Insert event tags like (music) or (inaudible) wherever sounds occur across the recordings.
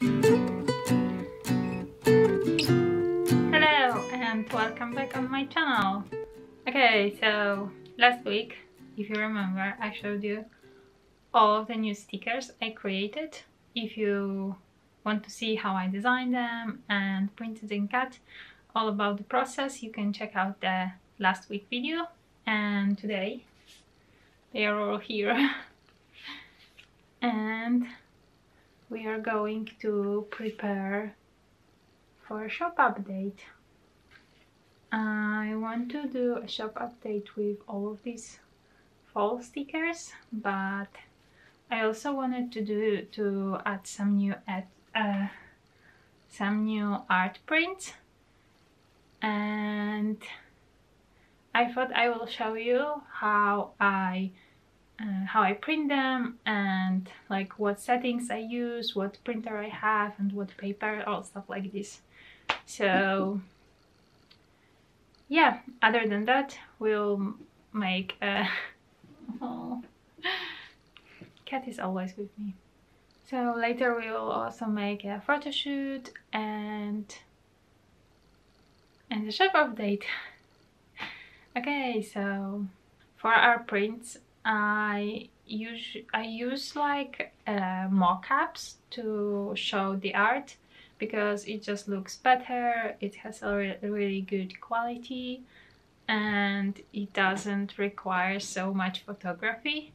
Hello and welcome back on my channel. Okay, so last week, if you remember, I showed you all of the new stickers I created. If you want to see how I designed them and printed and cut all about the process, you can check out the last week video. And today, they are all here. (laughs) and we are going to prepare for a shop update. I want to do a shop update with all of these fall stickers, but I also wanted to do to add some new at uh, some new art prints, and I thought I will show you how I uh, how I print them and like what settings I use, what printer I have and what paper, all stuff like this. So yeah, other than that, we'll make a... (laughs) oh. Cat is always with me. So later we will also make a photo shoot and and a shop update. (laughs) okay, so for our prints I use I use like uh, mock-ups to show the art because it just looks better it has a re really good quality and it doesn't require so much photography.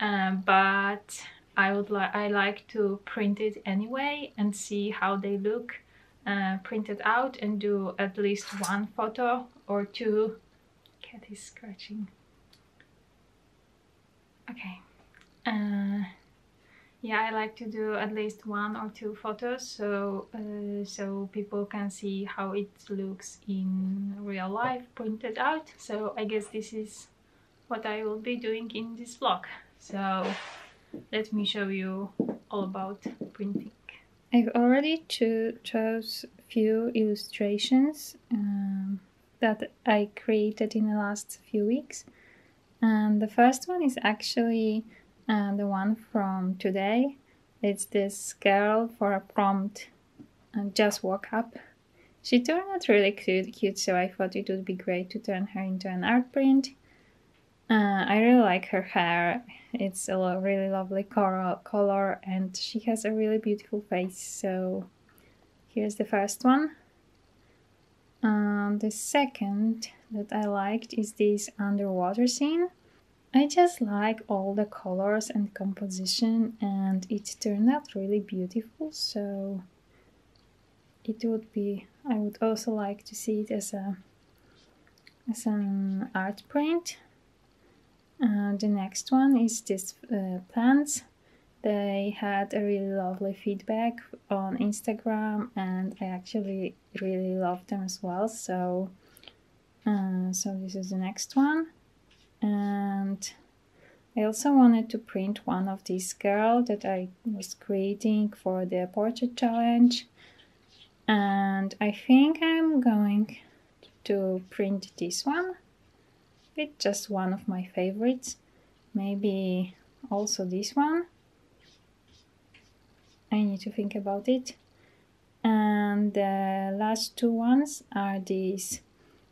Um, but I would like I like to print it anyway and see how they look uh, printed out and do at least one photo or two. Cat is scratching okay. Uh, yeah I like to do at least one or two photos so uh, so people can see how it looks in real life printed out. So I guess this is what I will be doing in this vlog. So let me show you all about printing. I've already cho chose few illustrations um, that I created in the last few weeks and the first one is actually uh, the one from today. It's this girl for a prompt and just woke up. She turned out really cute, cute, so I thought it would be great to turn her into an art print. Uh, I really like her hair. It's a really lovely coral color and she has a really beautiful face. So here's the first one. Um, the second that I liked is this underwater scene. I just like all the colors and composition and it turned out really beautiful so it would be I would also like to see it as a as an art print. Uh, the next one is this uh, plants they had a really lovely feedback on Instagram and I actually really love them as well so uh, so this is the next one. And I also wanted to print one of these girl that I was creating for the portrait challenge. And I think I'm going to print this one. It's just one of my favorites. Maybe also this one. I need to think about it. And the last two ones are these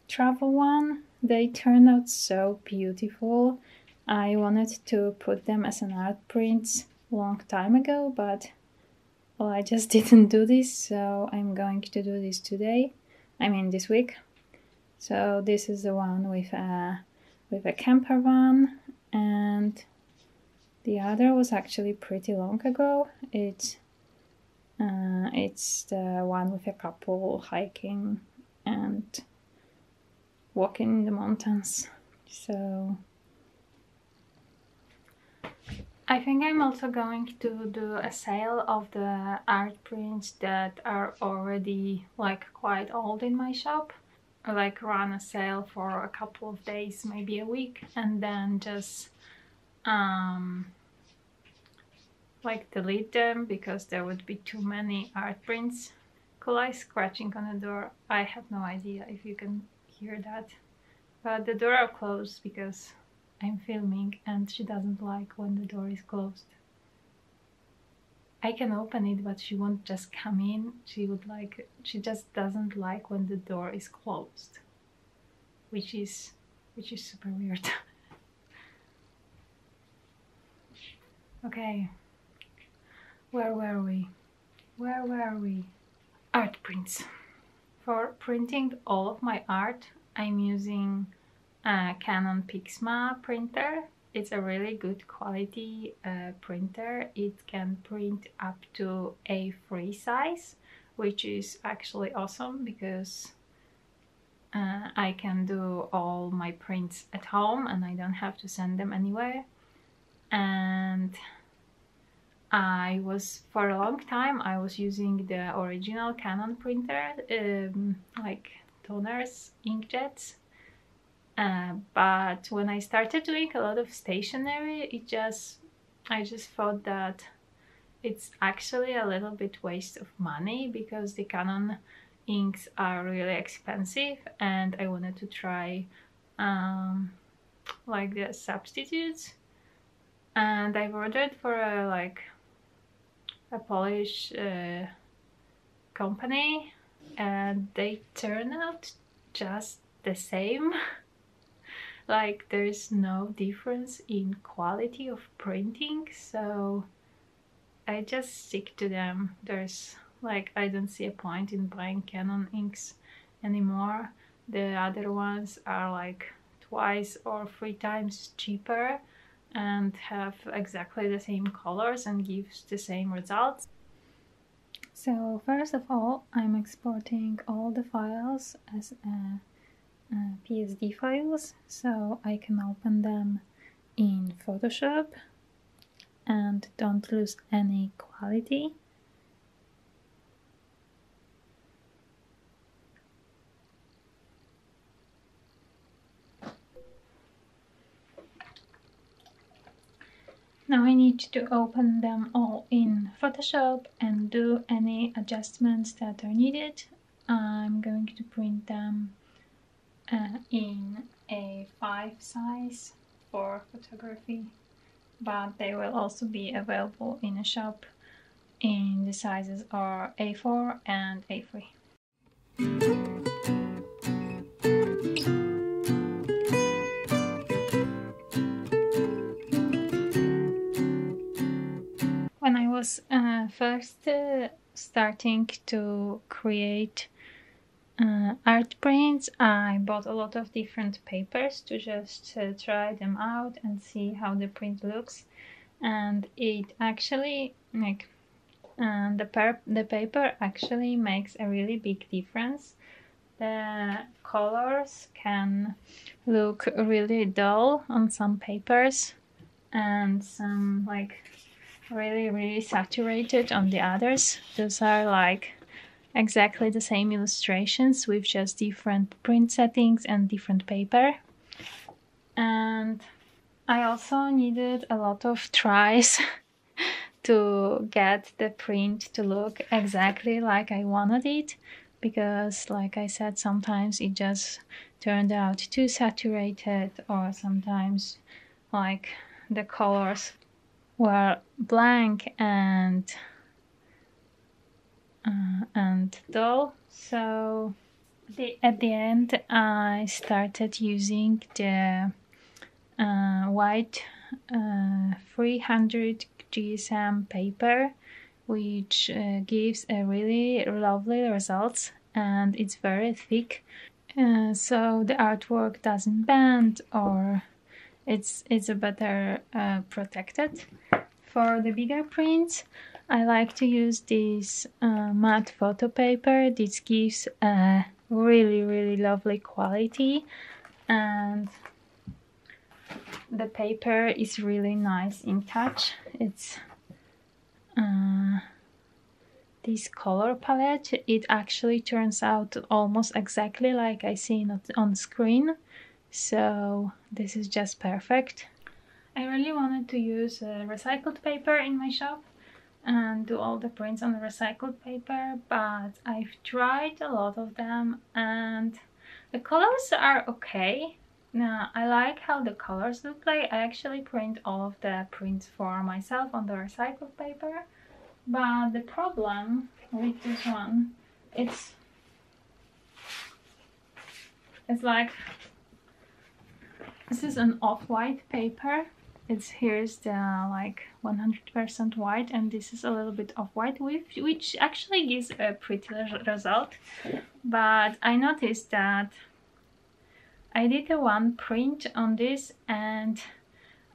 travel one. They turned out so beautiful. I wanted to put them as an art print long time ago, but well, I just (laughs) didn't do this, so I'm going to do this today. I mean this week. So this is the one with a with a camper van and the other was actually pretty long ago. It's uh, it's the one with a couple hiking and walking in the mountains. So I think I'm also going to do a sale of the art prints that are already like quite old in my shop. Like run a sale for a couple of days, maybe a week, and then just um, like delete them because there would be too many art prints. Kulai scratching on the door. I have no idea if you can hear that. But the door are closed because I'm filming and she doesn't like when the door is closed. I can open it but she won't just come in. She would like she just doesn't like when the door is closed which is which is super weird. (laughs) Okay. Where were we? Where were we? Art prints for printing all of my art I'm using a Canon Pixma printer. It's a really good quality uh, printer. It can print up to A3 size which is actually awesome because uh, I can do all my prints at home and I don't have to send them anywhere. And I was for a long time I was using the original Canon printer um, like toners inkjets. Uh, but when I started doing a lot of stationery, it just, I just thought that it's actually a little bit waste of money because the Canon inks are really expensive and I wanted to try um, like the substitutes. And I've ordered for a like a Polish uh, company and they turn out just the same. (laughs) Like there's no difference in quality of printing so I just stick to them. There's like I don't see a point in buying Canon inks anymore. The other ones are like twice or three times cheaper and have exactly the same colors and gives the same results so first of all I'm exporting all the files as a uh, PSD files so I can open them in Photoshop and don't lose any quality. Now I need to open them all in Photoshop and do any adjustments that are needed. I'm going to print them uh, in a 5 size for photography but they will also be available in a shop in the sizes are A4 and A3. Was uh, first uh, starting to create uh, art prints. I bought a lot of different papers to just uh, try them out and see how the print looks. And it actually like uh, the, the paper actually makes a really big difference. The colors can look really dull on some papers and some like really really saturated on the others those are like exactly the same illustrations with just different print settings and different paper. And I also needed a lot of tries (laughs) to get the print to look exactly like I wanted it because like I said sometimes it just turned out too saturated or sometimes like the colors were blank and uh, and dull. So the, at the end I started using the uh, white uh, 300 GSM paper which uh, gives a really lovely results and it's very thick. Uh, so the artwork doesn't bend or it's it's a better uh, protected for the bigger prints I like to use this uh, matte photo paper. This gives a really, really lovely quality and the paper is really nice in touch. It's uh, this color palette. It actually turns out almost exactly like I see it on screen. So this is just perfect. I really wanted to use uh, recycled paper in my shop and do all the prints on the recycled paper but I've tried a lot of them and the colors are okay now I like how the colors look like I actually print all of the prints for myself on the recycled paper but the problem with this one it's it's like this is an off-white paper. It's here's the like 100% white and this is a little bit of white which, which actually gives a pretty result. But I noticed that I did a one print on this and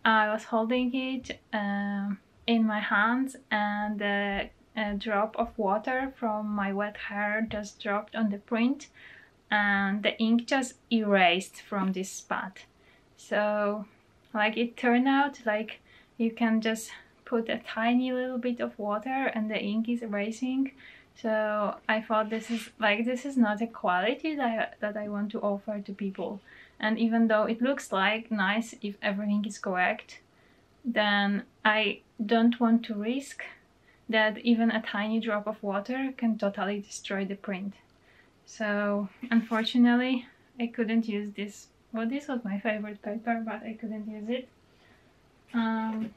I was holding it um, in my hands and a drop of water from my wet hair just dropped on the print and the ink just erased from this spot so like it turned out like you can just put a tiny little bit of water and the ink is erasing. So I thought this is like this is not a quality that, that I want to offer to people. And even though it looks like nice if everything is correct then I don't want to risk that even a tiny drop of water can totally destroy the print. So unfortunately I couldn't use this well this was my favorite paper but I couldn't use it. Um,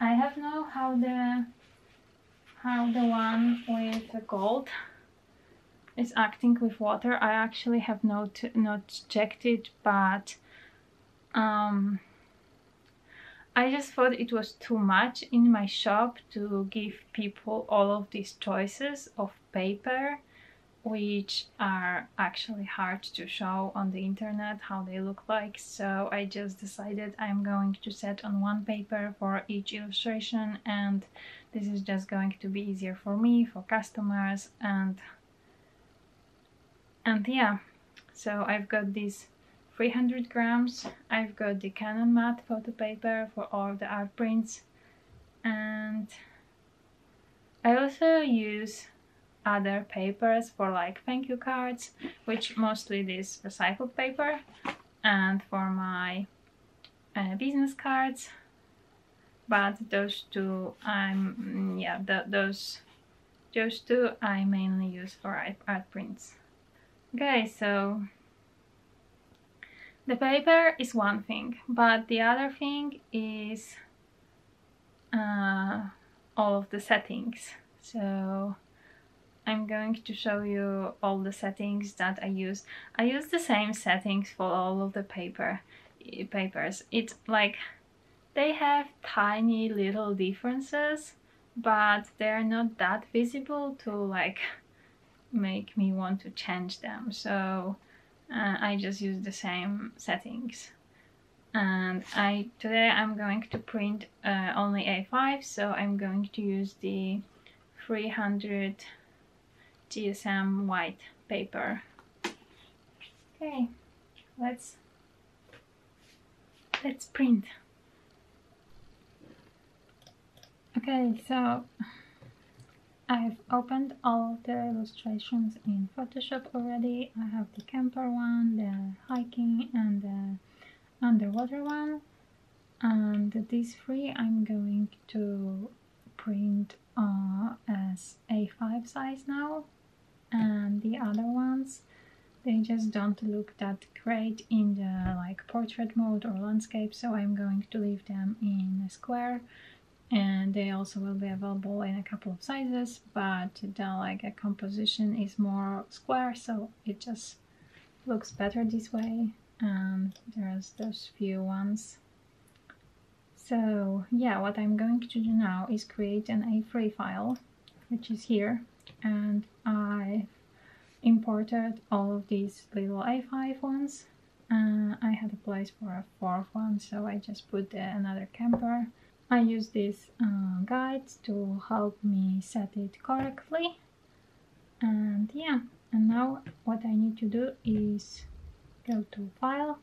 I have now how the how the one with the gold is acting with water. I actually have not not checked it but um, I just thought it was too much in my shop to give people all of these choices of paper which are actually hard to show on the internet how they look like. So I just decided I'm going to set on one paper for each illustration and this is just going to be easier for me for customers and and yeah. So I've got these 300 grams. I've got the Canon matte photo paper for all the art prints and I also use other papers for like thank you cards, which mostly this recycled paper, and for my uh, business cards. But those two, I'm mm, yeah, those those two I mainly use for art, art prints. Okay, so the paper is one thing, but the other thing is uh, all of the settings. So I'm going to show you all the settings that I use. I use the same settings for all of the paper papers. It's like they have tiny little differences, but they're not that visible to like make me want to change them. So uh, I just use the same settings. And I today I'm going to print uh, only A5, so I'm going to use the 300 GSM white paper. Okay, let's let's print. Okay, so I've opened all the illustrations in Photoshop already. I have the camper one, the hiking and the underwater one. And these three I'm going to print uh, as A5 size now and the other ones they just don't look that great in the like portrait mode or landscape so I'm going to leave them in a square. And they also will be available in a couple of sizes but the like a composition is more square so it just looks better this way. And there's those few ones. So yeah what I'm going to do now is create an A3 file which is here and I imported all of these little A5 ones. Uh, I had a place for a fourth one, so I just put another camper. I use these uh, guides to help me set it correctly. And yeah, and now what I need to do is go to File,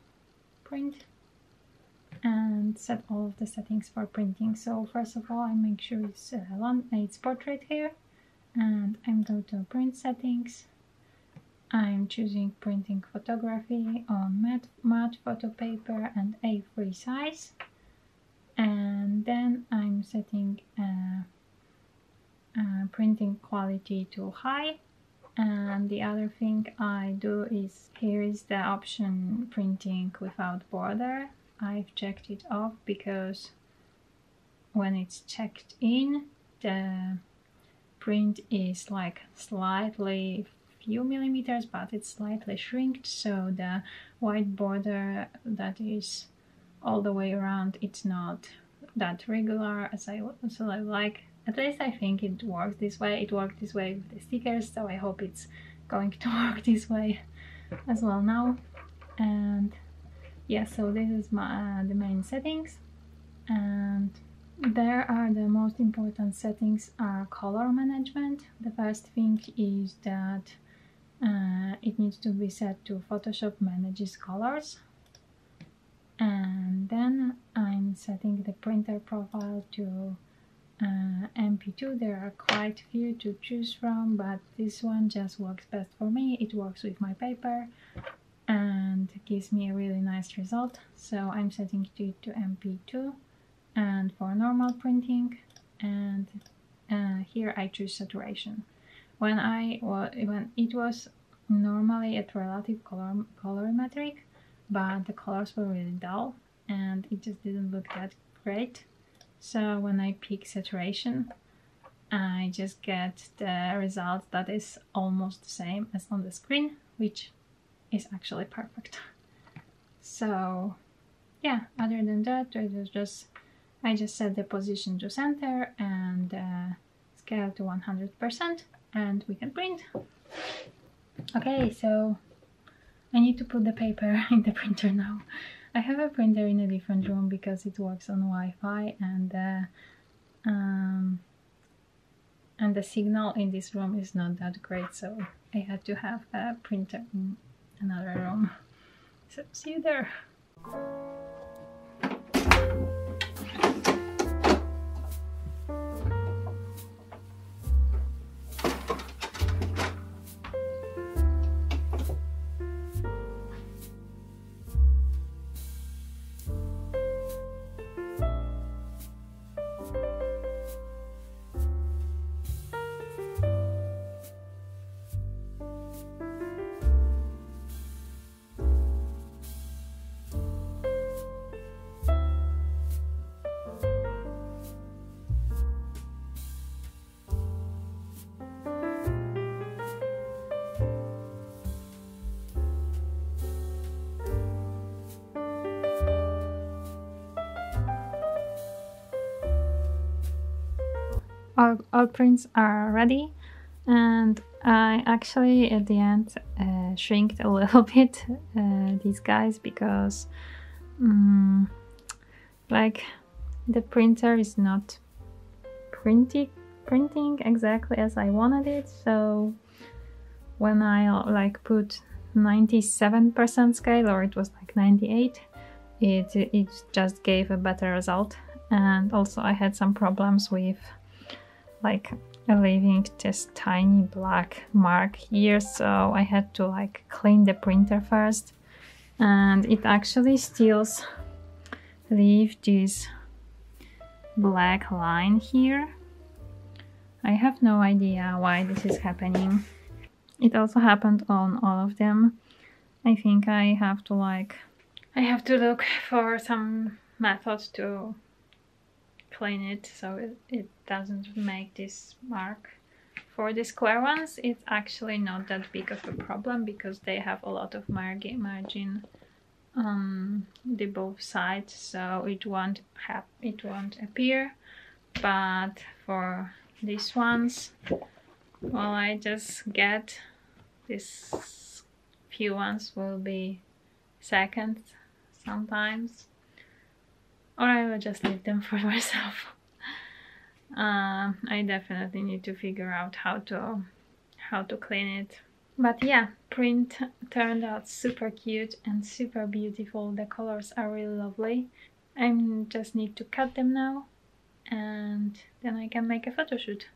Print, and set all of the settings for printing. So first of all, I make sure it's, uh, it's portrait here and I'm going to print settings. I'm choosing printing photography on matte, matte photo paper and A3 size. And then I'm setting printing quality to high. And the other thing I do is here is the option printing without border. I've checked it off because when it's checked in the print is like slightly few millimeters but it's slightly shrinked so the white border that is all the way around it's not that regular as I, as I like. At least I think it works this way. It worked this way with the stickers so I hope it's going to (laughs) work this way as well now. And yeah so this is my uh, the main settings. And there are the most important settings are color management. The first thing is that uh, it needs to be set to Photoshop manages colors. And then I'm setting the printer profile to uh, MP2 there are quite few to choose from but this one just works best for me. It works with my paper and gives me a really nice result. So I'm setting it to MP2 and for normal printing and uh, here I choose saturation. When I was, when it was normally at relative color colorimetric but the colors were really dull and it just didn't look that great. So when I pick saturation I just get the result that is almost the same as on the screen which is actually perfect. So yeah other than that it was just I just set the position to center and uh, scale to 100% and we can print. Okay so I need to put the paper (laughs) in the printer now. I have a printer in a different room because it works on Wi-Fi and uh, um, and the signal in this room is not that great so I had to have a printer in another room. So see you there all, all prints are ready. And I actually at the end uh, shrinked a (laughs) little bit uh, these guys because um, like the printer is not printing printing exactly as I wanted it. So when I like put 97% scale or it was like 98 it, it just gave a better result. And also I had some problems with like leaving this tiny black mark here so I had to like clean the printer first. And it actually still leave this black line here. I have no idea why this is happening. It also happened on all of them. I think I have to like I have to look (laughs) for some methods to clean it so it, it doesn't make this mark. For the square ones, it's actually not that big of a problem because they have a lot of margin, on the both sides, so it won't have it won't appear. But for these ones, well, I just get these few ones will be second sometimes or I will just leave them (laughs) for myself. Uh, I definitely need to figure out how to how to clean it. But yeah, print turned out super cute and super beautiful. The colors are really lovely. I just need to cut them now and then I can make a photo shoot.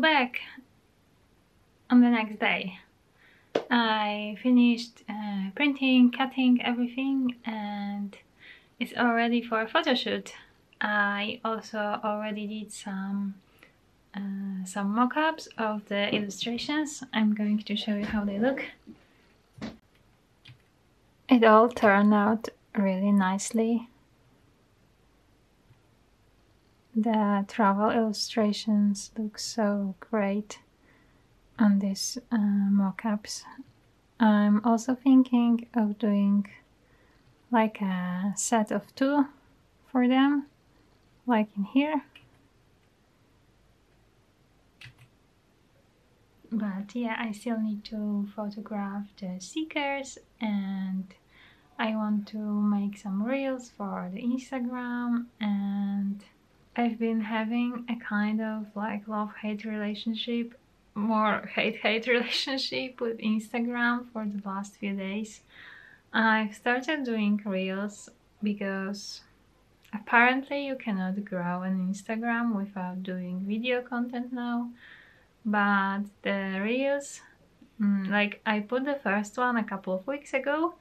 Back! On the next day I finished uh, printing, cutting everything and it's all ready for a photo shoot. I also already did some uh, some mock-ups of the illustrations. I'm going to show you how they look. It all turned out really nicely. The travel illustrations look so great on these uh, mock-ups. I'm also thinking of doing like a set of two for them, like in here. But yeah, I still need to photograph the seekers and I want to make some reels for the Instagram and I've been having a kind of like love-hate relationship more hate-hate (laughs) relationship with Instagram for the last few days. I've started doing reels because apparently you cannot grow on Instagram without doing video content now but the reels mm, like I put the first one a couple of weeks ago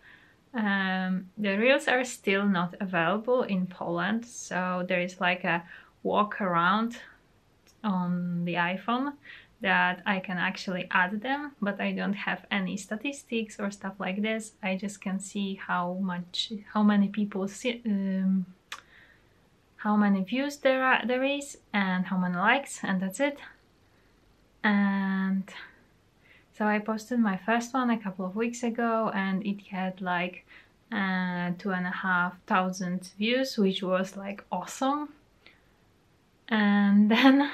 um, the reels are still not available in Poland so there is like a workaround on the iPhone that I can actually add them but I don't have any statistics or stuff like this. I just can see how much how many people see um, how many views there are there is and how many likes and that's it. And so I posted my first one a couple of weeks ago and it had like uh, two and a half thousand views which was like awesome and (laughs) then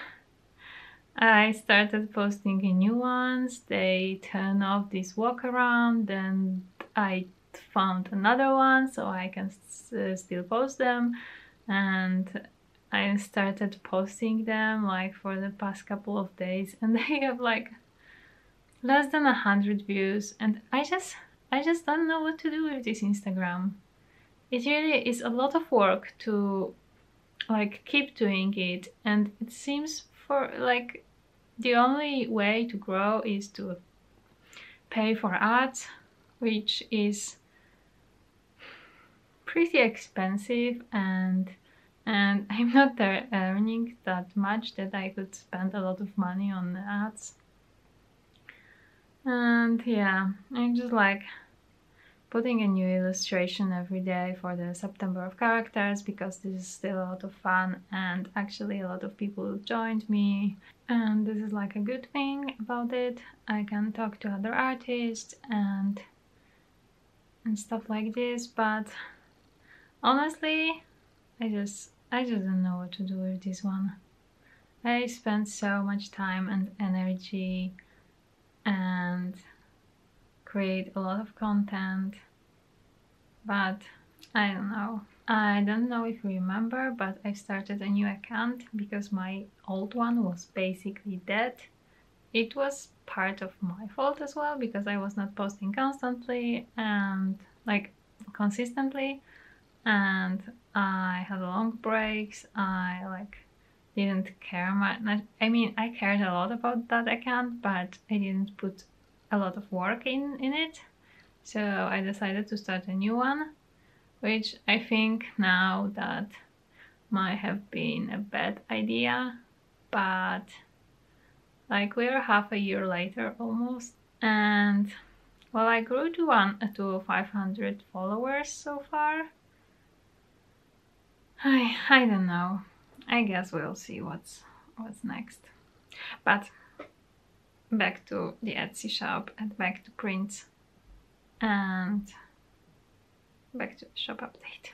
I started posting a new ones. They turn off this workaround then I found another one so I can uh, still post them. And I started posting them like for the past couple of days and (laughs) they have like less than a hundred views. And I just I just don't know what to do with this Instagram. It really is a lot of work to like keep doing it and it seems for like the only way to grow is to pay for ads which is pretty expensive and and (laughs) I'm not earning that much that I could spend a lot of money on ads. And yeah, I'm just like putting a new illustration every day for the September of characters because this is still a lot of fun and actually a lot of people joined me and this is like a good thing about it. I can talk to other artists and and stuff like this but honestly I just I just don't know what to do with this one. I spent so much time and energy and create a lot of content but I don't know. I don't know if you remember but I started a new account because my old one was basically dead. It was part of my fault as well because I was not posting constantly and like consistently and I had long breaks. I like didn't care much. I mean, I cared a lot about that account, but I didn't put a lot of work in in it. So I decided to start a new one, which I think now that might have been a bad idea, but like we're half a year later almost, and well, I grew to one to 500 followers so far I I don't know. I guess we'll see what's what's next. But back to the Etsy shop and back to prints and back to shop update.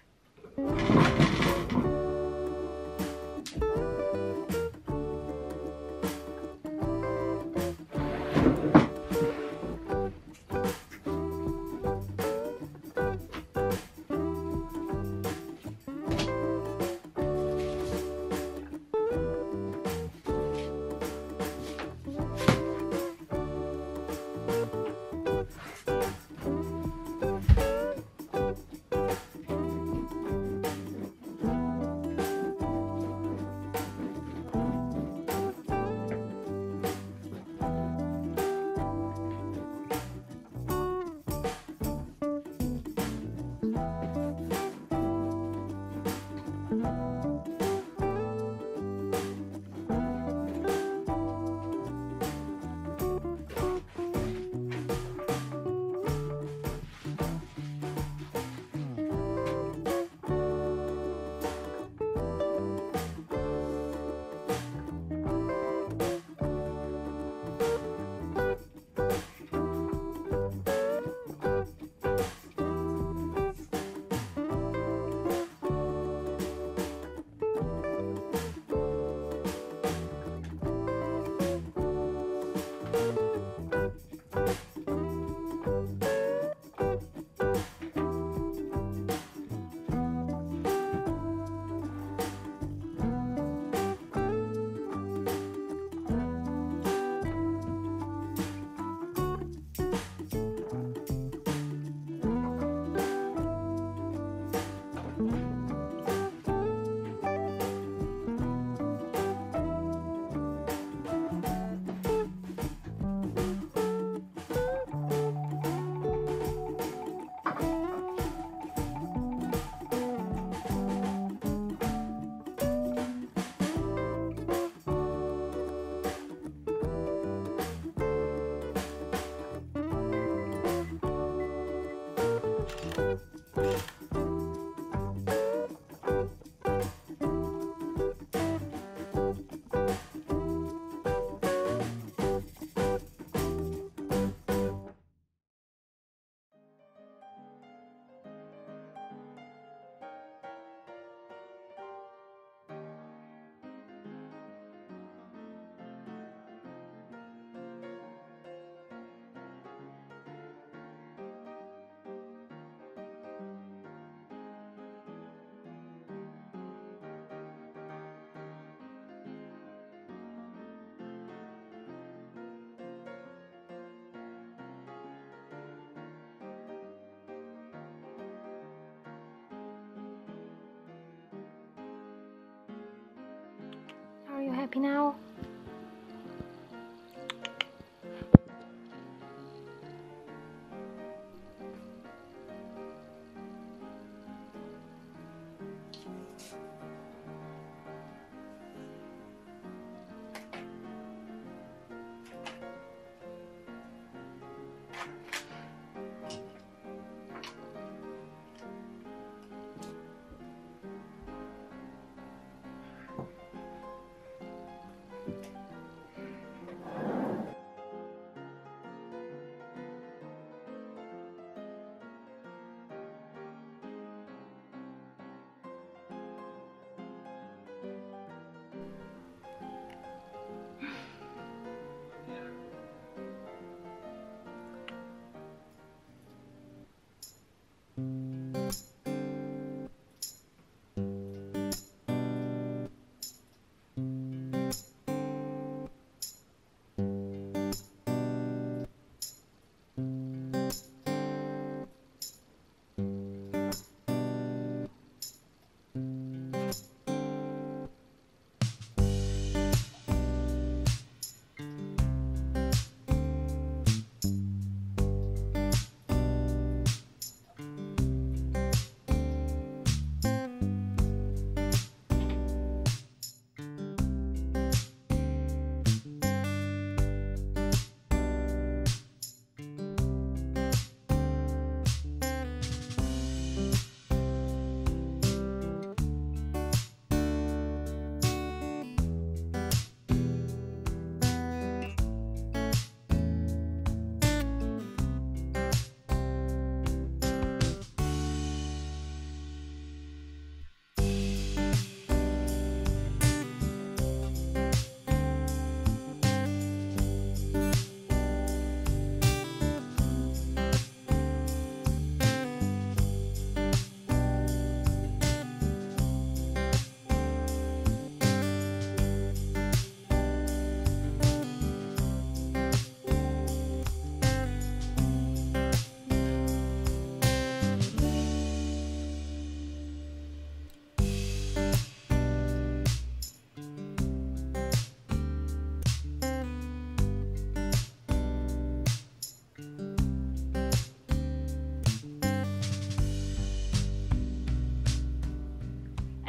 Happy now?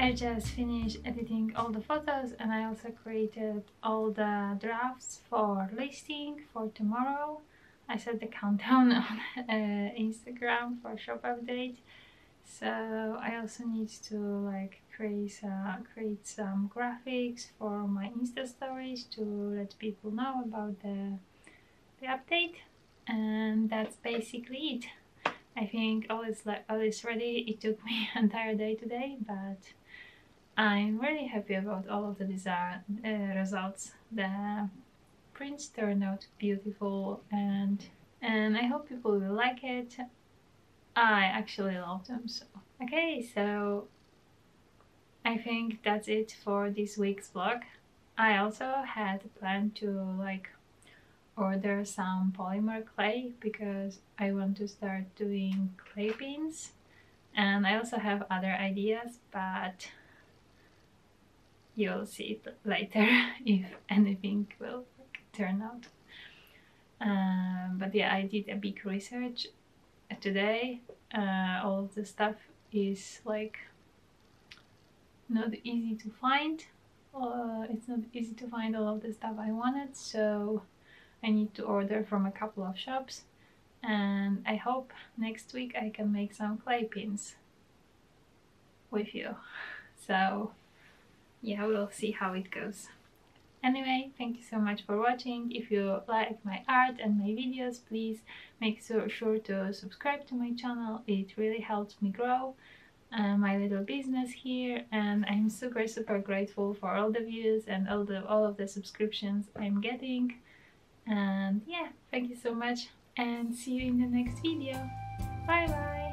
I just finished editing all the photos and I also created all the drafts for listing for tomorrow. I set the countdown (laughs) on uh, Instagram for shop update. So I also need to like create uh, create some graphics for my Insta stories to let people know about the the update. And that's basically it. I think all is all is ready. It took me (laughs) entire day today, but I'm really happy about all of the design uh, results. The prints turned out beautiful and and I hope people will like it. I actually love them so. Okay, so I think that's it for this week's vlog. I also had a plan to like order some polymer clay because I want to start doing clay pins and I also have other ideas but you'll see it later (laughs) if anything will turn out. Um, but yeah, I did a big research today. Uh, all of the stuff is like not easy to find. Uh, it's not easy to find all of the stuff I wanted, so I need to order from a couple of shops. And I hope next week I can make some clay pins with you. (laughs) So yeah, we'll see how it goes. Anyway, thank you so much for watching. If you like my art and my videos, please make so sure to subscribe to my channel. It really helps me grow uh, my little business here and I'm super super grateful for all the views and all the all of the subscriptions I'm getting. And yeah, thank you so much and see you in the next video. Bye bye!